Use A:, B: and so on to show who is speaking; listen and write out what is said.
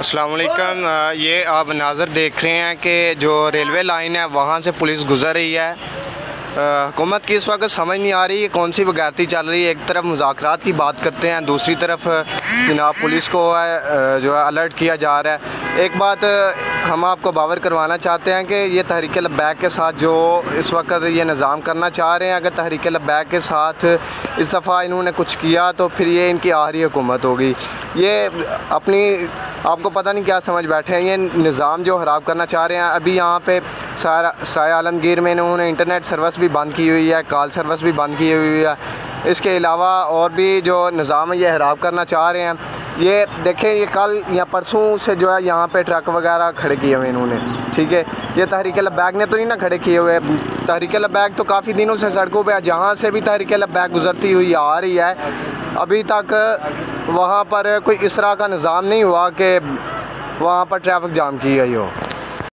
A: असलकम ये आप नाजर देख रहे हैं कि जो रेलवे लाइन है, वहाँ से पुलिस गुज़र रही है। हुकूमत की इस वक्त समझ नहीं आ रही है कौन सी बगैरती चल रही है। एक तरफ़ मुजाकर की बात करते हैं, दूसरी तरफ़ जनाब पुलिस को है जो है अलर्ट किया जा रहा है। एक बात हम आपको बावर करवाना चाहते हैं कि ये तहरीक लब्बैक के साथ जो इस वक्त ये निज़ाम करना चाह रहे हैं, अगर तहरीक लब्बैक के साथ इस दफ़ा इन्होंने कुछ किया तो फिर ये इनकी आहरी हुकूमत होगी। ये अपनी, आपको पता नहीं क्या समझ बैठे हैं, ये निज़ाम जो ख़राब करना चाह रहे हैं। अभी यहाँ पे सराय आलमगीर में इन्होंने इंटरनेट सर्विस भी बंद की हुई है, कॉल सर्विस भी बंद की हुई है। इसके अलावा और भी जो निज़ाम है, ये ख़राब करना चाह रहे हैं। ये देखें, ये कल या परसों से जो है यहाँ पे ट्रक वगैरह खड़े किए हुए इन्होंने, ठीक है? ये तहरीक बैग ने तो नहीं ना खड़े किए हुए? तहरीक बैग तो काफ़ी दिनों से सड़कों पर जहाँ से भी तहरीक बैग गुजरती हुई आ रही है, अभी तक वहाँ पर कोई इस तरह का निज़ाम नहीं हुआ कि वहाँ पर ट्रैफ़िक जाम की गई हो।